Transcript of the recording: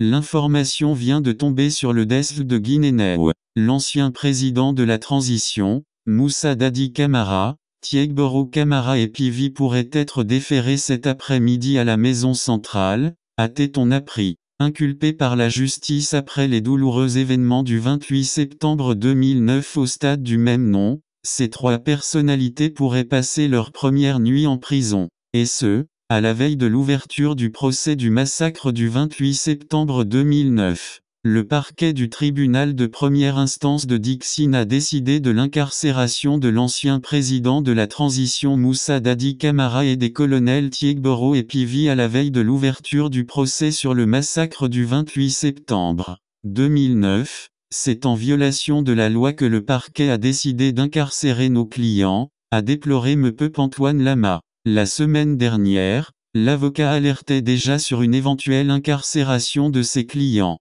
L'information vient de tomber sur le desk de Guinénéo. L'ancien président de la transition, Moussa Dadi Camara, Tiegboro Camara et Pivi pourraient être déférés cet après-midi à la maison centrale, a-t-on appris. Inculpés par la justice après les douloureux événements du 28 septembre 2009 au stade du même nom, ces trois personnalités pourraient passer leur première nuit en prison. Et ce, à la veille de l'ouverture du procès du massacre du 28 septembre 2009. Le parquet du tribunal de première instance de Dixine a décidé de l'incarcération de l'ancien président de la transition Moussa Dadi Camara et des colonels Tiegboro et Pivi à la veille de l'ouverture du procès sur le massacre du 28 septembre 2009. C'est en violation de la loi que le parquet a décidé d'incarcérer nos clients, a déploré Mepeup Antoine Lama. La semaine dernière, l'avocat alertait déjà sur une éventuelle incarcération de ses clients.